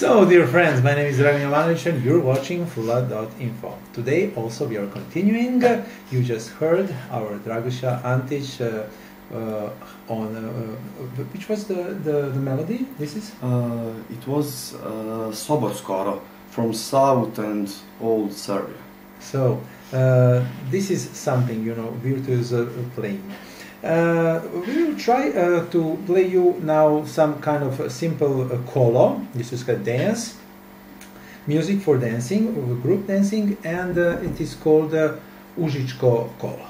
Hello, dear friends. My name is Dragan Jovanovic and you're watching Frula.info. Today, also, we are continuing. You just heard our Dragusha Antic uh, uh, on uh, which was the, the, the melody? This is Uh, it was uh, Soborskoro from South and Old Serbia. so. Uh, this is something you know, virtuous uh, playing. Uh, we will try uh, to play you now some kind of simple uh, kolo. This is a dance, music for dancing, group dancing, and uh, it is called uh, Užičko kolo.